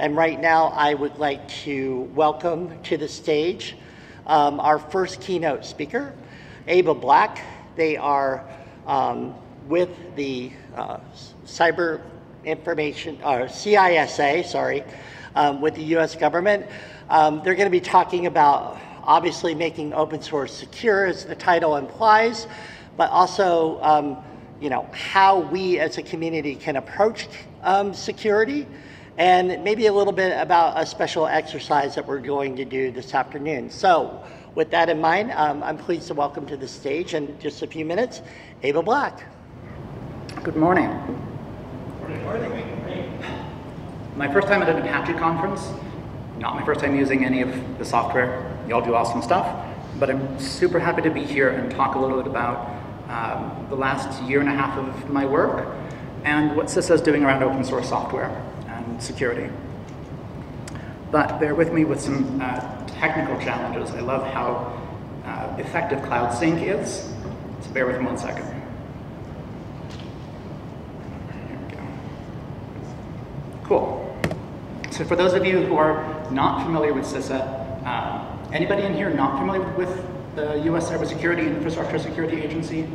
And right now, I would like to welcome to the stage um, our first keynote speaker, Aeva Black. They are um, with the uh, Cyber Information, or CISA, sorry, um, with the US government. Um, they're going to be talking about obviously making open source secure, as the title implies, but also um, you know, how we as a community can approach um, security and maybe a little bit about a special exercise that we're going to do this afternoon. So with that in mind, um, I'm pleased to welcome to the stage in just a few minutes, Aeva Black. Good morning. Good morning. My first time at an Apache conference, not my first time using any of the software. Y'all do awesome stuff, but I'm super happy to be here and talk a little bit about um, the last year and a half of my work and what CISA is doing around open source software and security. But bear with me with some uh, technical challenges. I love how uh, effective Cloud Sync is, so bear with me one second. Cool. So for those of you who are not familiar with CISA, uh, anybody in here not familiar with the US Cybersecurity Infrastructure Security Agency?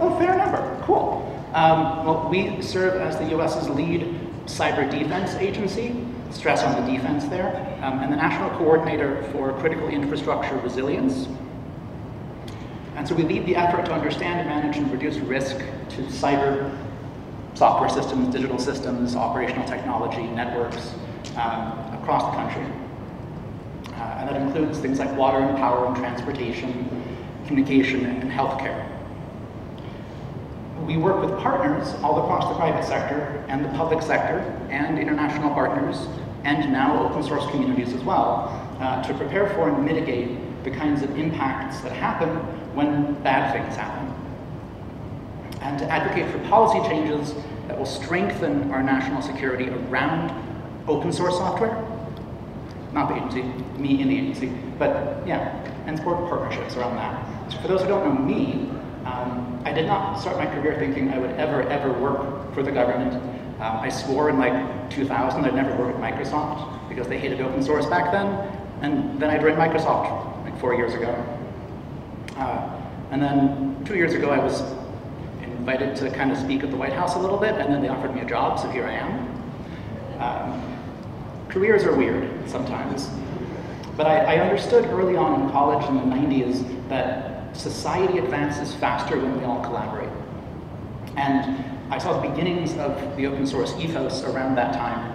Oh, fair number, cool. Um, well, we serve as the US's lead cyber defense agency, stress on the defense there, um, and the national coordinator for critical infrastructure resilience. And so we lead the effort to understand, manage, and reduce risk to cyber software systems, digital systems, operational technology, networks um, across the country. Uh, and that includes things like water and power and transportation, communication, and healthcare. We work with partners all across the private sector and the public sector and international partners and now open source communities as well uh, to prepare for and mitigate the kinds of impacts that happen when bad things happen. And to advocate for policy changes that will strengthen our national security around open source software. Not the agency, me in the agency, but yeah, and support partnerships around that. So for those who don't know me, um, I did not start my career thinking I would ever, ever work for the government. Um, I swore in like 2000 I'd never work at Microsoft because they hated open source back then. And then I joined Microsoft like four years ago. Uh, and then two years ago I was invited to kind of speak at the White House a little bit, and then they offered me a job, so here I am. Um, careers are weird sometimes. But I, I understood early on in college in the 90s that society advances faster when we all collaborate. And I saw the beginnings of the open source ethos around that time,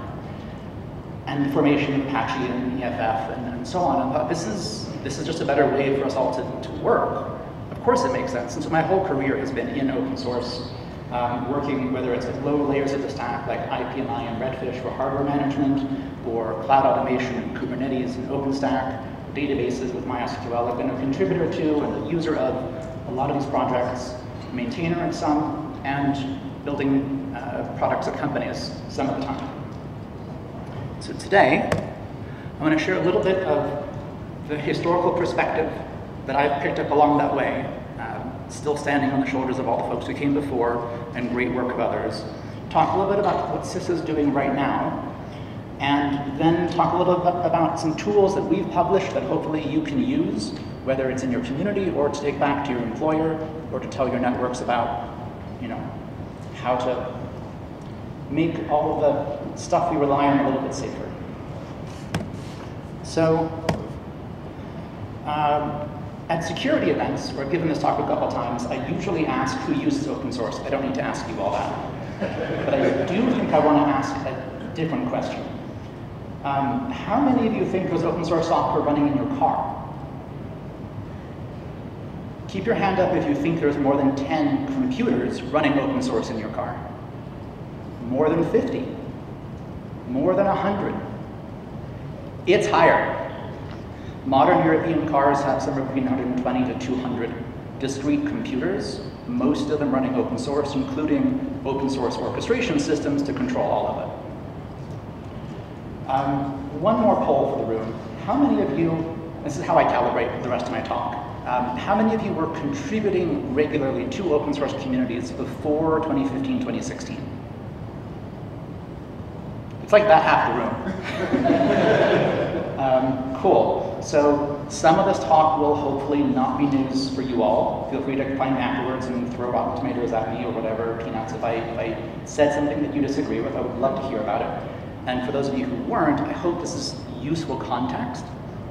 and the formation of Apache and EFF and, and so on, and thought this is, this is just a better way for us all to, to work. Of course it makes sense, and so my whole career has been in open source, um, working whether it's at low layers of the stack like IPMI and Redfish for hardware management, or cloud automation and Kubernetes and OpenStack, databases with MySQL. I've been a contributor to and a user of a lot of these projects, maintainer in some, and building uh, products at companies some of the time. So today, I want to share a little bit of the historical perspective that I've picked up along that way, uh, still standing on the shoulders of all the folks who came before and great work of others. Talk a little bit about what CISA is doing right now, and then talk a little bit about some tools that we've published that hopefully you can use, whether it's in your community or to take back to your employer or to tell your networks about, you know, how to make all the stuff we rely on a little bit safer. So, um, at security events, or given this talk a couple times, I usually ask who uses open source. I don't need to ask you all that. But I do think I want to ask a different question. Um, how many of you think there's open source software running in your car? Keep your hand up if you think there's more than 10 computers running open source in your car. More than 50. More than 100. It's higher. Modern European cars have somewhere between 120 to 200 discrete computers, most of them running open source, including open source orchestration systems to control all of it. Um, one more poll for the room. How many of you, this is how I calibrate the rest of my talk, um, how many of you were contributing regularly to open source communities before 2015, 2016? It's like that half the room. um, cool. So some of this talk will hopefully not be news for you all. Feel free to find me afterwards and throw rotten tomatoes at me or whatever, peanuts. If I, if I said something that you disagree with, I would love to hear about it. And for those of you who weren't, I hope this is useful context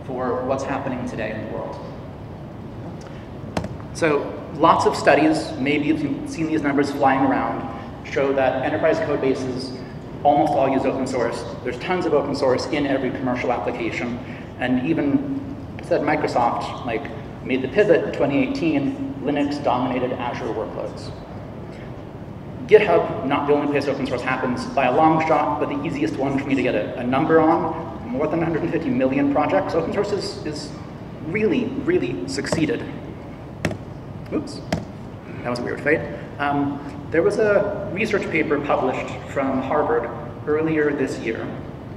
for what's happening today in the world. So lots of studies, maybe you've seen these numbers flying around, show that enterprise code bases almost all use open source. There's tons of open source in every commercial application. And even said Microsoft, like, made the pivot in 2018, Linux dominated Azure workloads. GitHub, not the only place open source happens by a long shot, but the easiest one for me to get a, a number on, more than 150 million projects. Open source is, is really, really succeeded. Oops, that was a weird fade. Um, there was a research paper published from Harvard earlier this year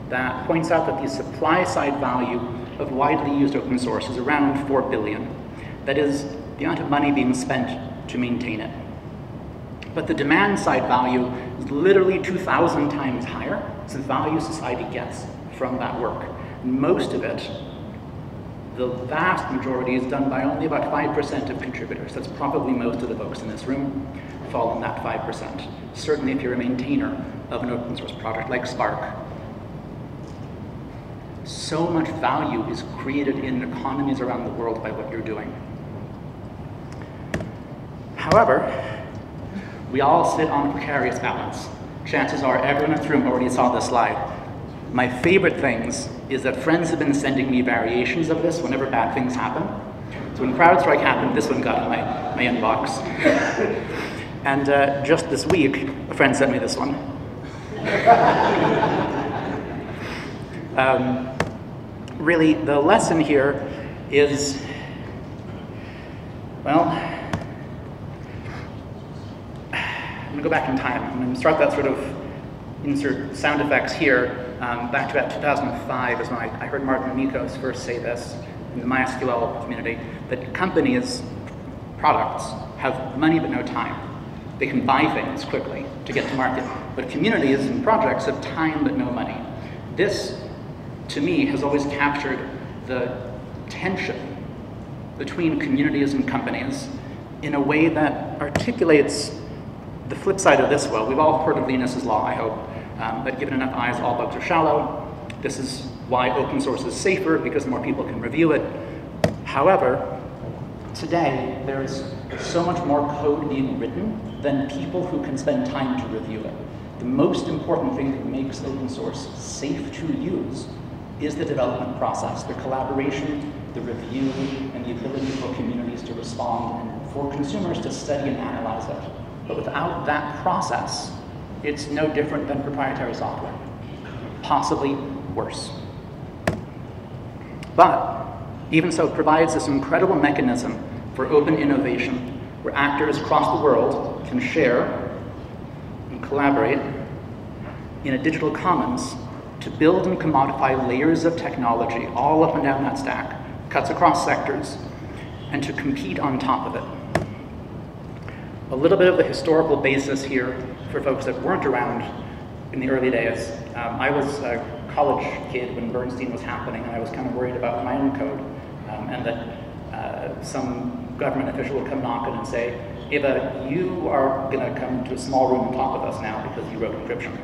that points out that the supply side value of widely used open source is around 4 billion. That is the amount of money being spent to maintain it. But the demand side value is literally 2,000 times higher. It's the value society gets from that work. Most of it, the vast majority, is done by only about 5% of contributors. That's probably most of the folks in this room fall in that 5%. Certainly if you're a maintainer of an open source project like Spark. So much value is created in economies around the world by what you're doing. However, we all sit on a precarious balance. Chances are everyone in this room already saw this slide. My favorite things is that friends have been sending me variations of this whenever bad things happen. So when CrowdStrike happened, this one got in my, my inbox. and uh, just this week, a friend sent me this one. um, really, the lesson here is, well, I'm gonna go back in time. I'm gonna start that sort of insert sound effects here. Um, back to about 2005 is when I, I heard Marten Mickos first say this in the MySQL community, that companies, products, have money but no time. They can buy things quickly to get to market, but communities and projects have time but no money. This, to me, has always captured the tension between communities and companies in a way that articulates the flip side of this well, we've all heard of Linus's law, I hope, um, given enough eyes, all bugs are shallow. This is why open source is safer, because more people can review it. However, today, there is so much more code being written than people who can spend time to review it. The most important thing that makes open source safe to use is the development process, the collaboration, the review, and the ability for communities to respond and for consumers to study and analyze it. But without that process, it's no different than proprietary software, possibly worse. But even so, it provides this incredible mechanism for open innovation where actors across the world can share and collaborate in a digital commons to build and commodify layers of technology all up and down that stack, cuts across sectors, and to compete on top of it. A little bit of the historical basis here for folks that weren't around in the early days. Um, I was a college kid when Bernstein was happening, and I was kind of worried about my own code, um, and that uh, some government official would come knocking and say, Aeva, you are going to come to a small room and talk with us now because you wrote encryption.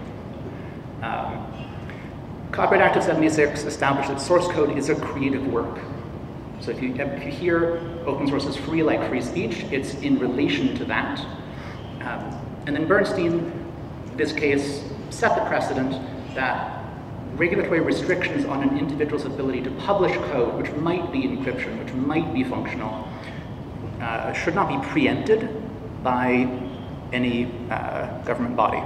Um, Copyright Act of 76 established that source code is a creative work. So if you, if you hear open source is free like free speech, it's in relation to that. Um, and then Bernstein, this case, set the precedent that regulatory restrictions on an individual's ability to publish code, which might be encryption, which might be functional, uh, should not be preempted by any uh, government body.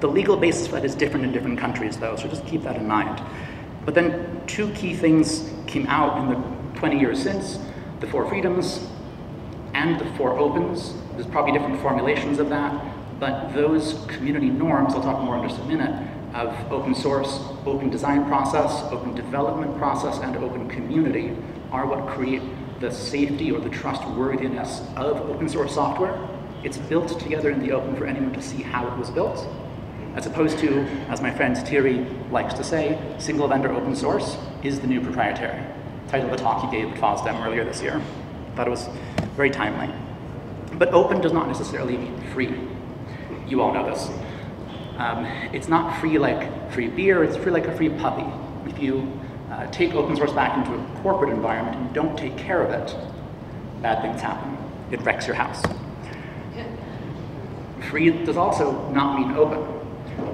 The legal basis for that is different in different countries, though, so just keep that in mind. But then two key things came out in the 20 years since, the four freedoms and the four opens. There's probably different formulations of that, but those community norms, I'll talk more in just a minute, of open source, open design process, open development process, and open community are what create the safety or the trustworthiness of open source software. It's built together in the open for anyone to see how it was built. as opposed to, as my friend Thierry likes to say, single vendor open source is the new proprietary. Title of the talk he gave at FOSDEM earlier this year. Thought it was very timely. But open does not necessarily mean free. You all know this. Um, it's not free like free beer, it's free like a free puppy. If you uh, take open source back into a corporate environment and don't take care of it, bad things happen. It wrecks your house. Free does also not mean open.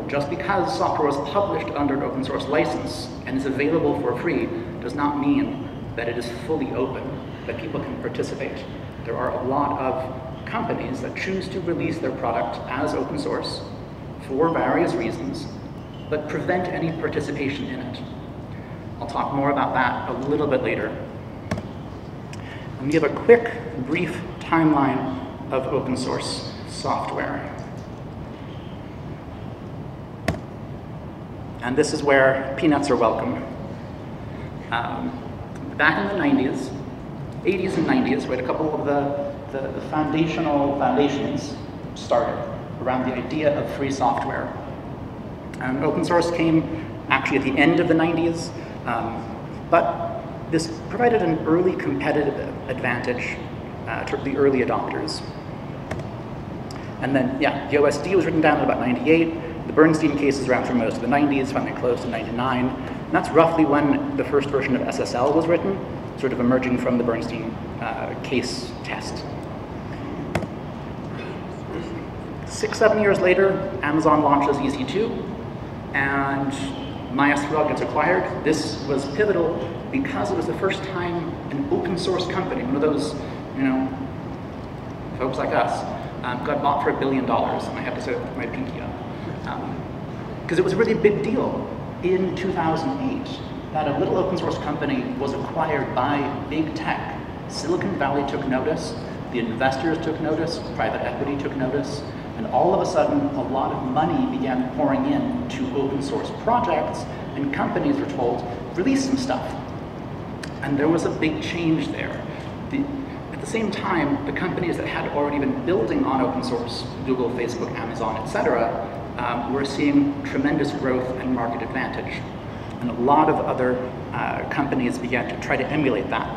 Just because software was published under an open source license and is available for free does not mean that it is fully open, that people can participate. There are a lot of companies that choose to release their product as open source for various reasons, but prevent any participation in it. I'll talk more about that a little bit later. Let me give a quick, brief timeline of open source software. And this is where peanuts are welcome. Um, back in the 90s, 80s and 90s, where a couple of the, the, the foundational foundations started around the idea of free software. And open source came actually at the end of the 90s, um, but this provided an early competitive advantage uh, to the early adopters. And then, yeah, the OSD was written down in about 98. The Bernstein case is around for most of the 90s, finally closed in 99. And that's roughly when the first version of SSL was written, sort of emerging from the Bernstein uh, case test. Six, seven years later, Amazon launches EC2, and MySQL gets acquired. This was pivotal because it was the first time an open source company, one of those, you know, folks like us, um, got bought for a billion dollars, and I have to say my pinky up. Because um, it was a really big deal in 2008 that a little open source company was acquired by big tech. Silicon Valley took notice, the investors took notice, private equity took notice, and all of a sudden a lot of money began pouring in to open source projects, and companies were told, release some stuff. And there was a big change there. The, at the same time, the companies that had already been building on open source, Google, Facebook, Amazon, etc., um, were seeing tremendous growth and market advantage. And a lot of other uh, companies began to try to emulate that.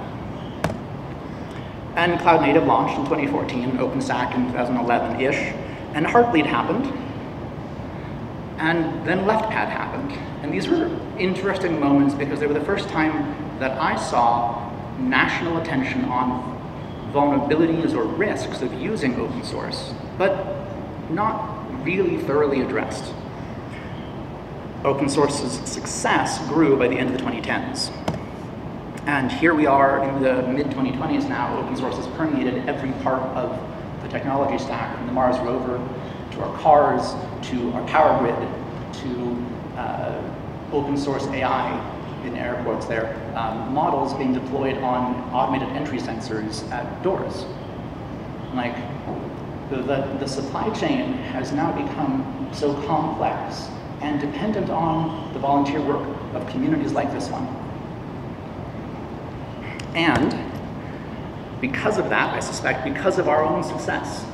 And Cloud Native launched in 2014, OpenStack in 2011-ish, and Heartbleed happened, and then LeftPad happened. And these were interesting moments because they were the first time that I saw national attention on vulnerabilities or risks of using open source, but not really thoroughly addressed. Open source's success grew by the end of the 2010s. And here we are in the mid-2020s now, open source has permeated every part of the technology stack, from the Mars rover, to our cars, to our power grid, to uh, open source AI in air quotes there, um, models being deployed on automated entry sensors at doors. Like, the, the, supply chain has now become so complex and dependent on the volunteer work of communities like this one. And because of that, I suspect, because of our own success,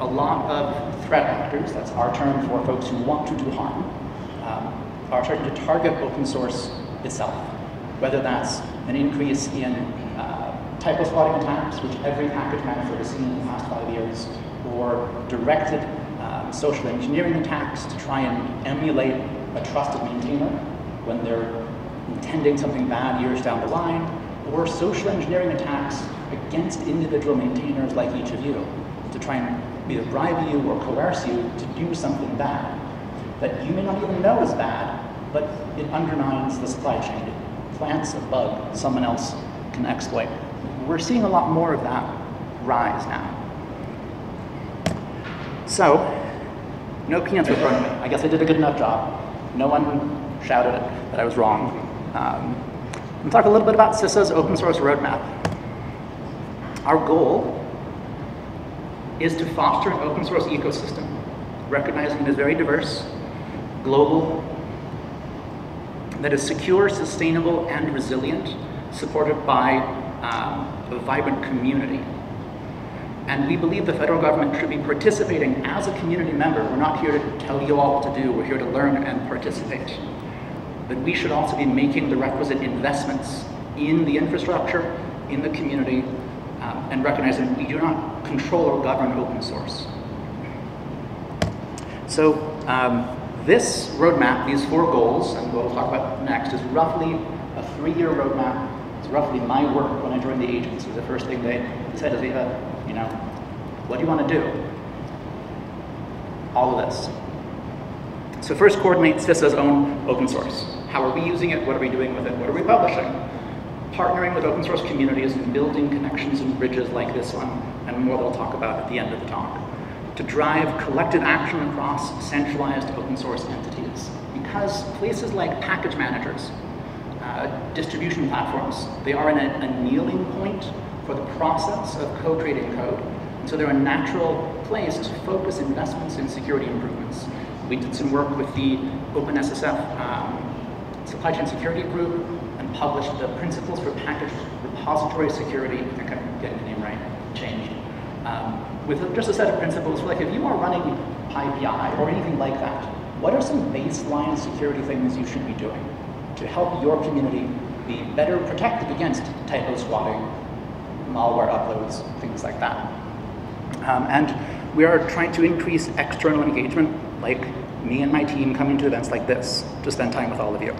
a lot of threat actors, that's our term for folks who want to do harm, um, are starting to target open source itself, whether that's an increase in spotting attacks, which every package manager has seen in the past five years, or directed um, social engineering attacks to try and emulate a trusted maintainer when they're intending something bad years down the line, or social engineering attacks against individual maintainers like each of you to try and either bribe you or coerce you to do something bad that you may not even know is bad, but it undermines the supply chain. It plants a bug someone else can exploit. We're seeing a lot more of that rise now. So, no peanuts were thrown at me. I guess I did a good enough job. No one shouted that I was wrong. Um, I'll talk a little bit about CISA's open source roadmap. Our goal is to foster an open source ecosystem, recognizing it is very diverse, global, that is secure, sustainable, and resilient, supported by um, a vibrant community. And we believe the federal government should be participating as a community member. We're not here to tell you all what to do, we're here to learn and participate. But we should also be making the requisite investments in the infrastructure, in the community, um, and recognizing we do not control or govern open source. So um, this roadmap, these four goals, and we'll talk about next, is roughly a three-year roadmap. Roughly my work when I joined the agency. The first thing they said is, uh, you know, what do you want to do? All of this. So first coordinate CISA's own open source. How are we using it? What are we doing with it? What are we publishing? Partnering with open source communities and building connections and bridges like this one, and more I'll talk about at the end of the talk to drive collective action across centralized open source entities. Because places like package managers, uh, distribution platforms, they are an annealing point for the process of co-creating code. And so they're a natural place to focus investments in security improvements. We did some work with the OpenSSF um, supply chain security group and published the principles for package repository security. I think I'm getting the name right, changed. Um, with just a set of principles, like if you are running PyPI or anything like that, what are some baseline security things you should be doing to help your community be better protected against typo squatting, malware uploads, things like that. Um, and we are trying to increase external engagement, like me and my team coming to events like this to spend time with all of you.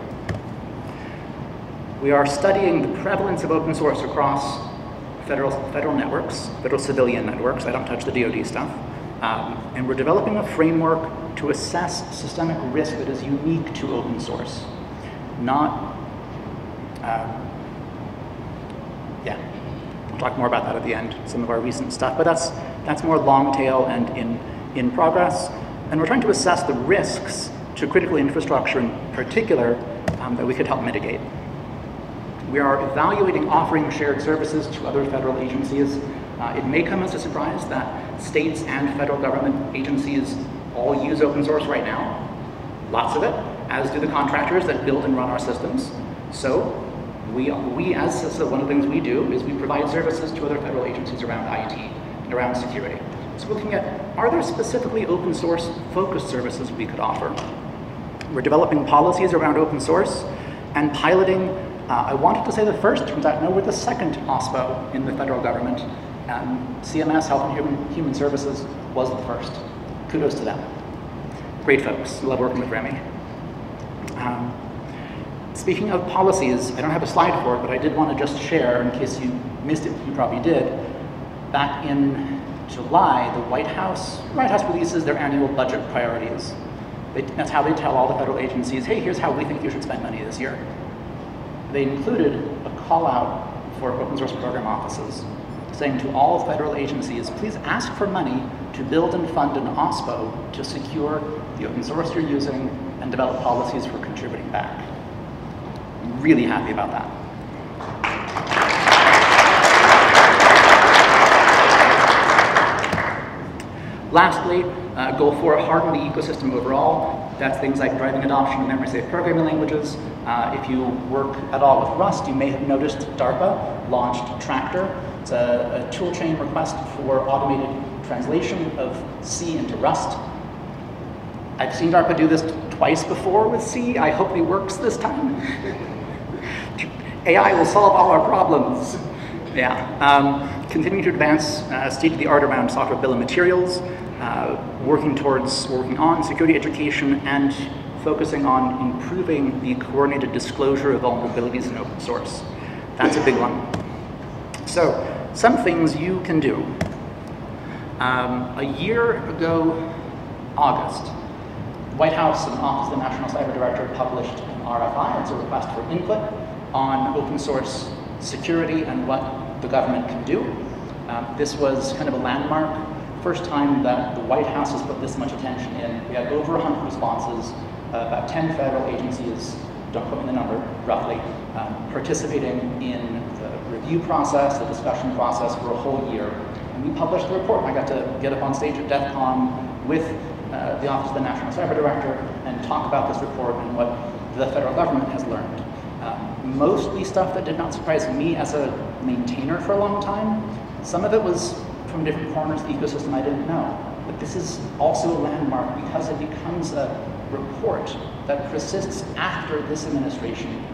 We are studying the prevalence of open source across federal, federal networks, federal civilian networks. I don't touch the DoD stuff. Um, and we're developing a framework to assess systemic risk that is unique to open source. Not, uh, yeah, I'll talk more about that at the end, some of our recent stuff, but that's, that's more long tail and in, in progress. And we're trying to assess the risks to critical infrastructure in particular um, that we could help mitigate. We are evaluating offering shared services to other federal agencies. Uh, it may come as a surprise that states and federal government agencies all use open source right now, lots of it, as do the contractors that build and run our systems. So we, we as CISA, one of the things we do is we provide services to other federal agencies around IT and around security. So looking at, are there specifically open source focused services we could offer? We're developing policies around open source and piloting uh, I wanted to say the first, turns out no, we're the second OSPO in the federal government. Um, CMS, Health and Human, Human Services, was the first. Kudos to them. Great folks, love working with Remy. Um, speaking of policies, I don't have a slide for it, but I did want to just share, in case you missed it, you probably did. Back in July, the White House, White House releases their annual budget priorities. They, that's how they tell all the federal agencies, hey, here's how we think you should spend money this year they included a call out for open source program offices saying to all federal agencies, please ask for money to build and fund an OSPO to secure the open source you're using and develop policies for contributing back. I'm really happy about that. Lastly, uh, goal four, harden the ecosystem overall. That's things like driving adoption of memory-safe programming languages. Uh, if you work at all with Rust, you may have noticed DARPA launched Tractor. It's a, a toolchain request for automated translation of C into Rust. I've seen DARPA do this twice before with C. I hope it works this time. AI will solve all our problems. Yeah. Um, continuing to advance uh, state-of-the-art around software bill of materials, uh, working towards, working on security education and focusing on improving the coordinated disclosure of vulnerabilities in open source. That's a big one. So, some things you can do. Um, a year ago, August, White House and Office of the National Cyber Director published an RFI, it's a request for input on open source security and what the government can do. Um, this was kind of a landmark, first time that the White House has put this much attention in. We had over 100 responses, uh, about 10 federal agencies, don't quote me the number, roughly, um, participating in the review process, the discussion process for a whole year. And we published the report. I got to get up on stage at DEF CON with uh, the Office of the National Cyber Director and talk about this report and what the federal government has learned. Um, mostly stuff that did not surprise me as a maintainer for a long time. Some of it was from different corners of the ecosystem I didn't know. But this is also a landmark because it becomes a report that persists after this administration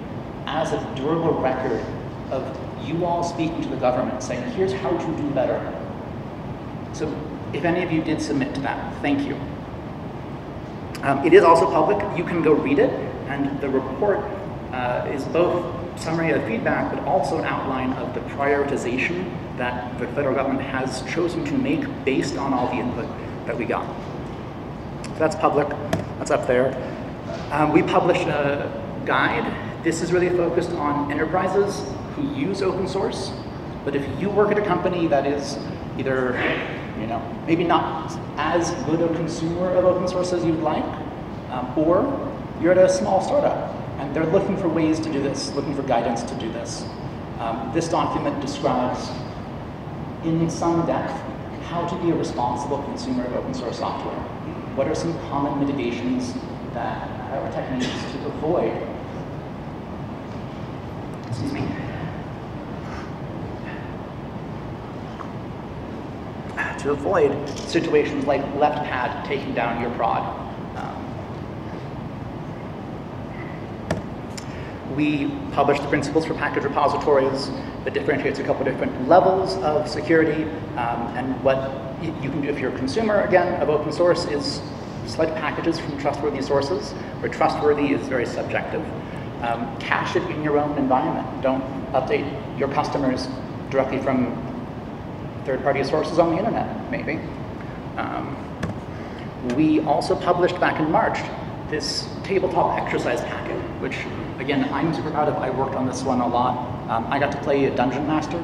as a durable record of you all speaking to the government saying, here's how to do better. So if any of you did submit to that, thank you. Um, it is also public. You can go read it, and the report uh, is both summary of feedback, but also an outline of the prioritization that the federal government has chosen to make based on all the input that we got. So that's public. That's up there. Um, we published a guide. This is really focused on enterprises who use open source. But if you work at a company that is either, you know, maybe not as good a consumer of open source as you'd like, um, or you're at a small startup and they're looking for ways to do this, looking for guidance to do this. Um, this document describes in some depth how to be a responsible consumer of open source software. What are some common mitigations that or techniques to avoid, excuse me, to avoid situations like left pad taking down your prod. Um, we publish the principles for package repositories that differentiates a couple different levels of security um, and what you can do if you're a consumer, again, of open source is select packages from trustworthy sources, where trustworthy is very subjective. Um, cache it in your own environment. Don't update your customers directly from third-party sources on the internet, maybe. Um, we also published back in March this tabletop exercise packet, which again, I'm super proud of. I worked on this one a lot. Um, I got to play a Dungeon Master.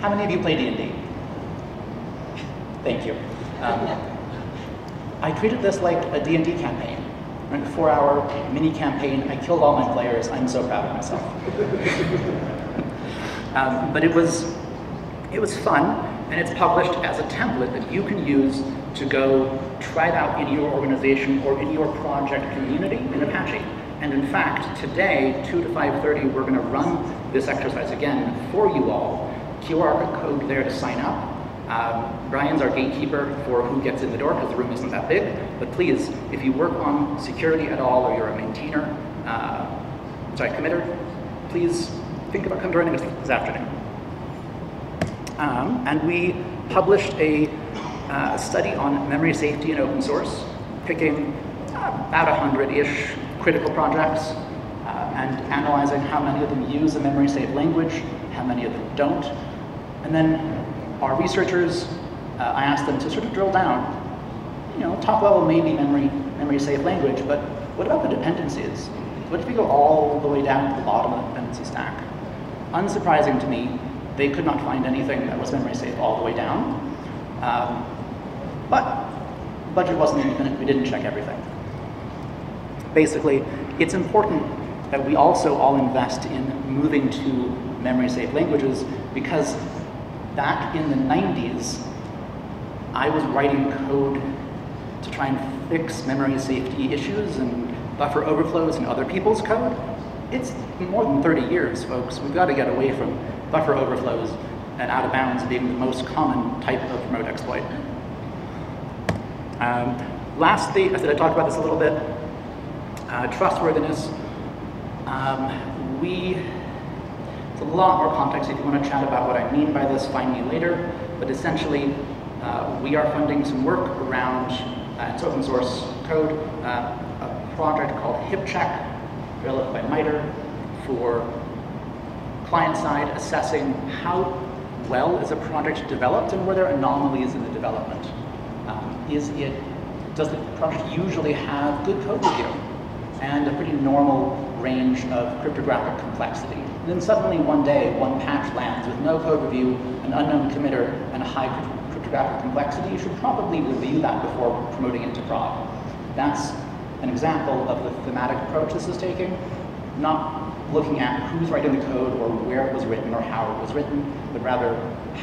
How many of you play D&D? Thank you. Um, I treated this like a D&D campaign. A four-hour mini campaign. I killed all my players. I'm so proud of myself. um, but it was, it was fun, and it's published as a template that you can use to go try it out in your organization or in your project community in Apache. And in fact, today, 2 to 5.30, we're going to run this exercise again for you all. QR code there to sign up. Um, Brian's our gatekeeper for who gets in the door because the room isn't that big. But please, if you work on security at all or you're a maintainer, uh, sorry, committer, please think about come joining us this afternoon. Um, and we published a uh, study on memory safety and open source, picking uh, about 100-ish critical projects uh, and analyzing how many of them use a memory safe language, how many of them don't. And then our researchers, uh, I asked them to sort of drill down. You know, top level maybe memory, memory safe language, but what about the dependencies? What if we go all the way down to the bottom of the dependency stack? Unsurprising to me, they could not find anything that was memory safe all the way down. Um, but budget wasn't infinite, we didn't check everything. Basically, it's important that we also all invest in moving to memory safe languages because back in the 90s, I was writing code to try and fix memory safety issues and buffer overflows in other people's code. It's more than 30 years, folks. We've got to get away from buffer overflows and out of bounds being the most common type of remote exploit. Um, lastly, I said I talked about this a little bit, uh, trustworthiness. Um, we it's a lot more complex. If you want to chat about what I mean by this, find me later. But essentially, uh, we are funding some work around, uh, it's open source code, uh, a project called HipCheck, developed by MITRE, for client side assessing how well is a project developed and were there anomalies in the development. Um, is it, does the project usually have good code review and a pretty normal range of cryptographic complexity? And then suddenly one day, one patch lands with no code review, an unknown committer, and a high cryptographic complexity. You should probably review that before promoting it to prod. That's an example of the thematic approach this is taking, not looking at who's writing the code or where it was written or how it was written, but rather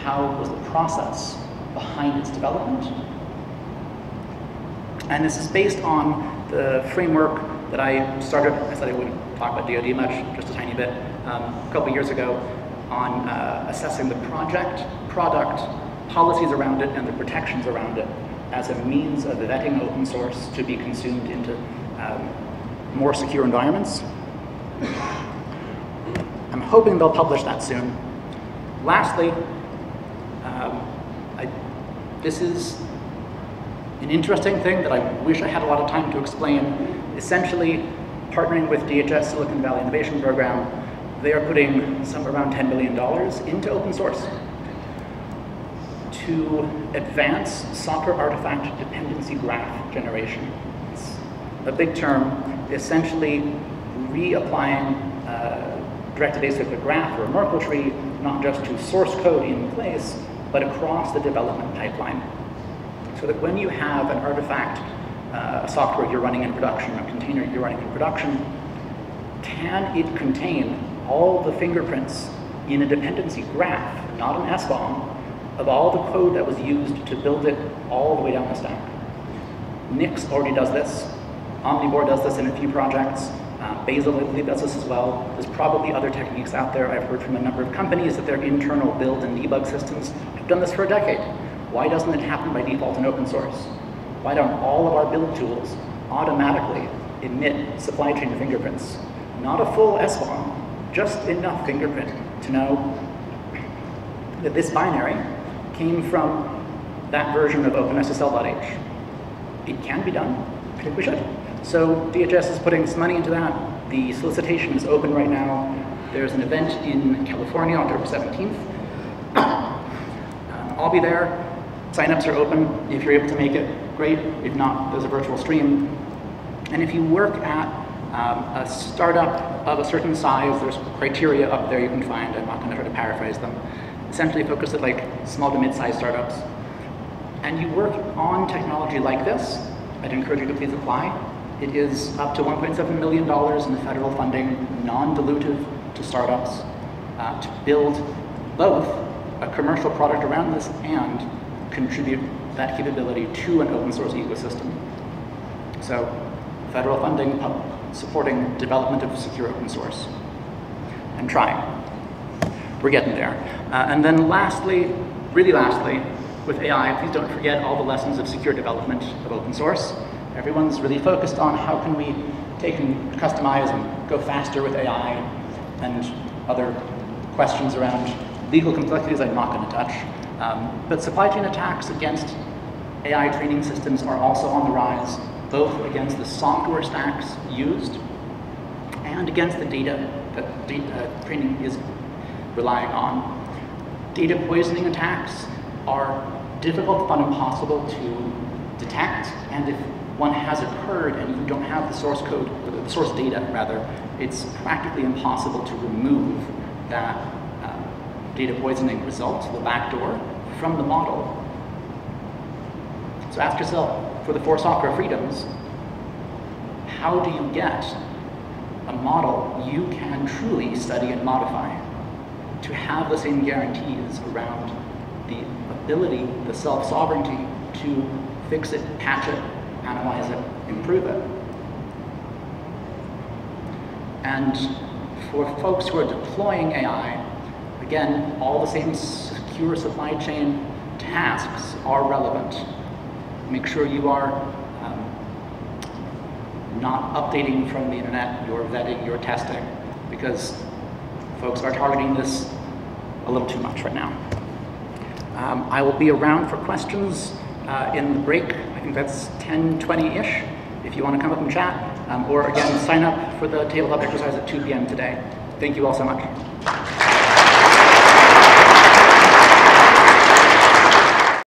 how was the process behind its development. And this is based on the framework that I started, I said I wouldn't talk about DoD much, just a tiny bit, um, a couple years ago on uh, assessing the project, product, policies around it and the protections around it as a means of vetting open source to be consumed into um, more secure environments. Hoping they'll publish that soon. Lastly, um, I, this is an interesting thing that I wish I had a lot of time to explain. Essentially, partnering with DHS Silicon Valley Innovation Program, they are putting somewhere around $10 million into open source to advance software artifact dependency graph generation. It's a big term, essentially reapplying uh, directed acyclic graph or a Merkle tree, not just to source code in place, but across the development pipeline. So that when you have an artifact, uh, software you're running in production, a container you're running in production, can it contain all the fingerprints in a dependency graph, not an SBOM, of all the code that was used to build it all the way down the stack. Nix already does this. OmniBOR does this in a few projects. Uh, Bazel, I believe, does this as well. There's probably other techniques out there. I've heard from a number of companies that their internal build and debug systems have done this for a decade. Why doesn't it happen by default in open source? Why don't all of our build tools automatically emit supply chain fingerprints? Not a full SBOM, just enough fingerprint to know that this binary came from that version of OpenSSL.h. It can be done. I think we should. So DHS is putting some money into that. The solicitation is open right now. There's an event in California on October 17th. Um, I'll be there. Signups are open. If you're able to make it, great. If not, there's a virtual stream. And if you work at um, a startup of a certain size, there's criteria up there you can find. I'm not going to try to paraphrase them essentially focused at like small to mid-sized startups, and you work on technology like this, I'd encourage you to please apply. It is up to $1.7 million in federal funding, non-dilutive to startups, uh, to build both a commercial product around this and contribute that capability to an open source ecosystem. So federal funding supporting development of secure open source and trying. We're getting there. Uh, and then lastly, really lastly, with AI, please don't forget all the lessons of secure development of open source. Everyone's really focused on how can we take and customize and go faster with AI and other questions around legal complexities I'm not going to touch. Um, but supply chain attacks against AI training systems are also on the rise, both against the software stacks used and against the data that data, uh, training is relying on. Data poisoning attacks are difficult but impossible to detect, and if one has occurred and you don't have the source code, the source data rather, it's practically impossible to remove that uh, data poisoning result, the backdoor, from the model. So ask yourself, for the four software freedoms, how do you get a model you can truly study and modify? to have the same guarantees around the ability, the self-sovereignty to fix it, patch it, analyze it, improve it. And for folks who are deploying AI, again, all the same secure supply chain tasks are relevant. Make sure you are um, not updating from the internet, you're vetting, you're testing, because folks are targeting this a little too much right now. Um, I will be around for questions uh, in the break. I think that's 10:20-ish. If you want to come up and chat, um, or again, sign up for the tabletop exercise at 2 p.m. today. Thank you all so much.